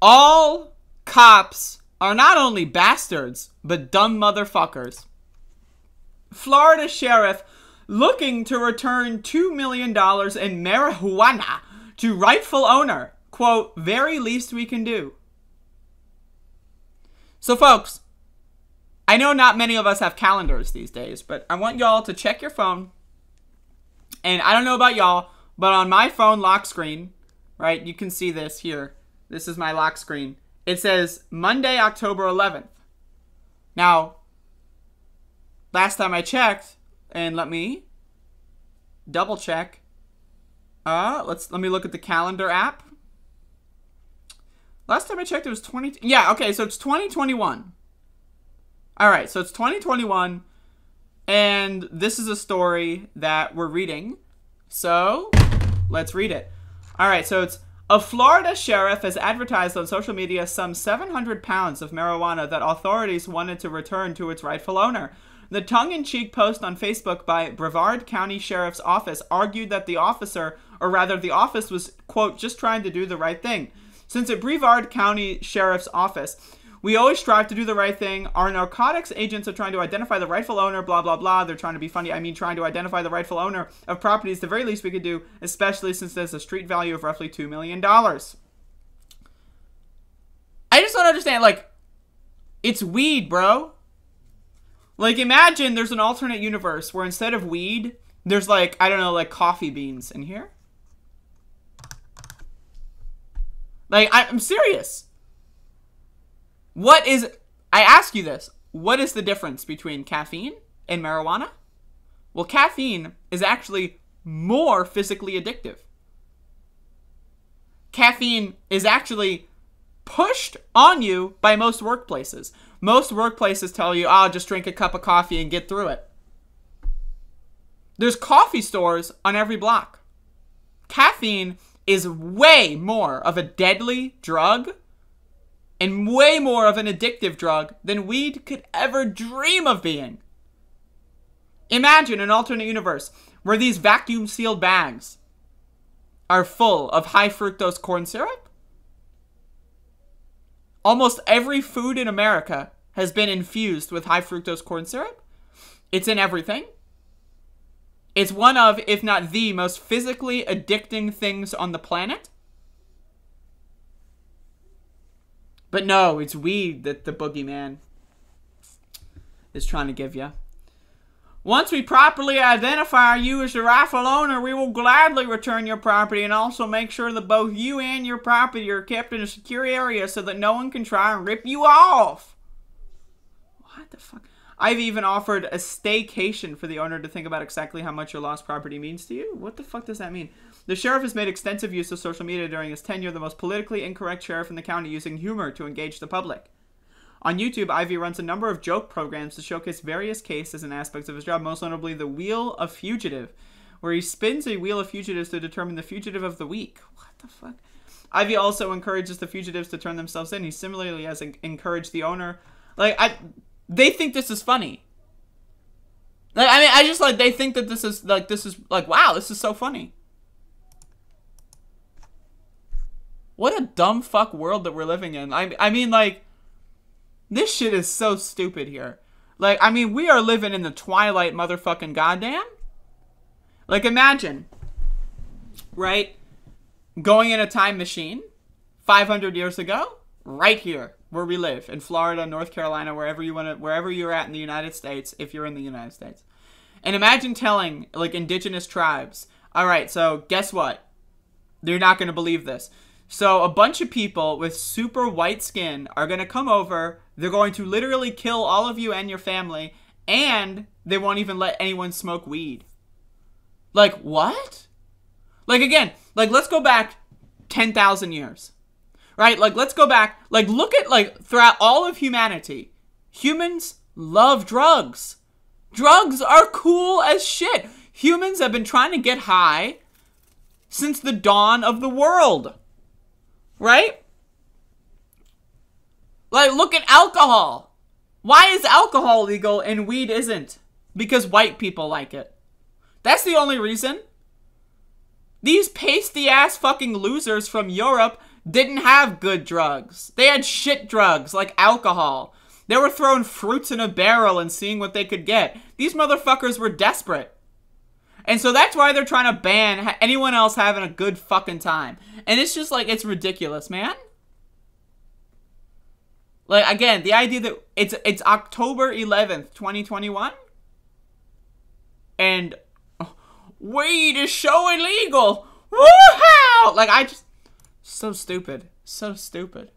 all cops are not only bastards, but dumb motherfuckers. Florida sheriff looking to return $2 million in marijuana to rightful owner. Quote, very least we can do. So, folks, I know not many of us have calendars these days, but I want y'all to check your phone. And I don't know about y'all, but on my phone lock screen, right, you can see this here. This is my lock screen. It says Monday, October 11th. Now, last time I checked, and let me double check. Uh, let's let me look at the calendar app. Last time I checked, it was 20. Yeah, okay, so it's 2021. All right, so it's 2021, and this is a story that we're reading. So let's read it. All right, so it's a Florida sheriff has advertised on social media some 700 pounds of marijuana that authorities wanted to return to its rightful owner. The tongue in cheek post on Facebook by Brevard County Sheriff's Office argued that the officer, or rather the office, was, quote, just trying to do the right thing. Since at Brevard County Sheriff's Office, we always strive to do the right thing. Our narcotics agents are trying to identify the rightful owner, blah, blah, blah. They're trying to be funny. I mean, trying to identify the rightful owner of property is the very least we could do, especially since there's a street value of roughly $2 million. I just don't understand. Like, it's weed, bro. Like, imagine there's an alternate universe where instead of weed, there's like, I don't know, like coffee beans in here. Like, I'm serious. What is, I ask you this, what is the difference between caffeine and marijuana? Well, caffeine is actually more physically addictive. Caffeine is actually pushed on you by most workplaces. Most workplaces tell you, "I'll oh, just drink a cup of coffee and get through it. There's coffee stores on every block. Caffeine is way more of a deadly drug and way more of an addictive drug than weed could ever dream of being. Imagine an alternate universe where these vacuum sealed bags are full of high fructose corn syrup. Almost every food in America has been infused with high fructose corn syrup. It's in everything. It's one of, if not the most physically addicting things on the planet. But no, it's weed that the boogeyman is trying to give you. Once we properly identify you as the rightful owner, we will gladly return your property and also make sure that both you and your property are kept in a secure area so that no one can try and rip you off. What the fuck? I've even offered a staycation for the owner to think about exactly how much your lost property means to you. What the fuck does that mean? The sheriff has made extensive use of social media during his tenure, the most politically incorrect sheriff in the county, using humor to engage the public. On YouTube, Ivey runs a number of joke programs to showcase various cases and aspects of his job, most notably the Wheel of Fugitive, where he spins a wheel of fugitives to determine the fugitive of the week. What the fuck? Ivey also encourages the fugitives to turn themselves in. He similarly has encouraged the owner. Like, I, they think this is funny. Like, I mean, I just like they think that this is like this is like wow, this is so funny. What a dumb fuck world that we're living in. I, I mean, like, this shit is so stupid here. Like, I mean, we are living in the twilight motherfucking goddamn. Like, imagine, right? Going in a time machine 500 years ago, right here where we live in Florida, North Carolina, wherever you want to, wherever you're at in the United States, if you're in the United States. And imagine telling, like, indigenous tribes, all right, so guess what? They're not going to believe this. So a bunch of people with super white skin are going to come over. They're going to literally kill all of you and your family, and they won't even let anyone smoke weed. Like, what? Like, again, like, let's go back 10,000 years. Right? Like, let's go back. Like, look at, like, throughout all of humanity, humans love drugs. Drugs are cool as shit. Humans have been trying to get high since the dawn of the world. Right? Like, look at alcohol. Why is alcohol legal and weed isn't? Because white people like it. That's the only reason. These pasty ass fucking losers from Europe didn't have good drugs. They had shit drugs like alcohol. They were throwing fruits in a barrel and seeing what they could get. These motherfuckers were desperate. And so that's why they're trying to ban anyone else having a good fucking time. And it's just like, it's ridiculous, man. Like, again, the idea that it's it's October 11th, 2021. And weed is so illegal. Woo-how! Like, I just, so stupid. So stupid.